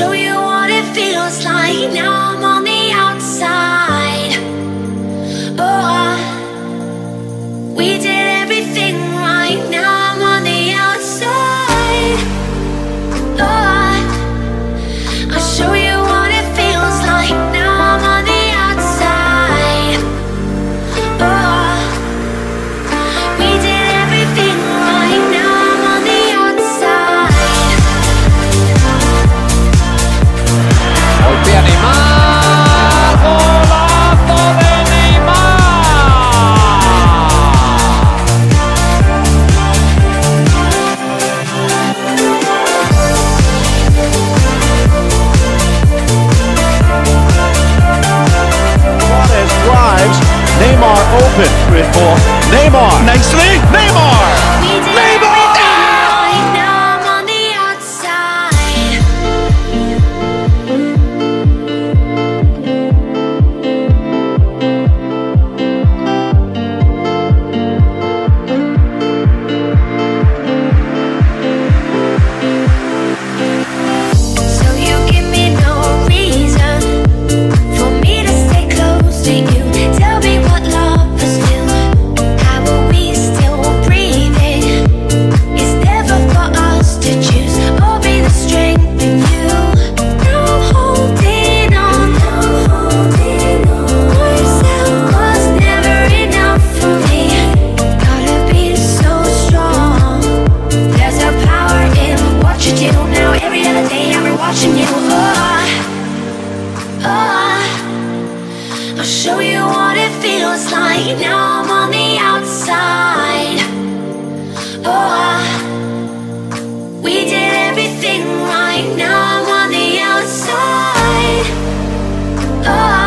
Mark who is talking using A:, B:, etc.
A: show you what it feels like. Now I'm on the outside. Oh, we did.
B: Griezmann with more. Neymar. Nicely. Neymar.
A: Oh, I'll show you what it feels like. Now I'm on the outside. Oh, we did everything right. Now I'm on the outside. Oh.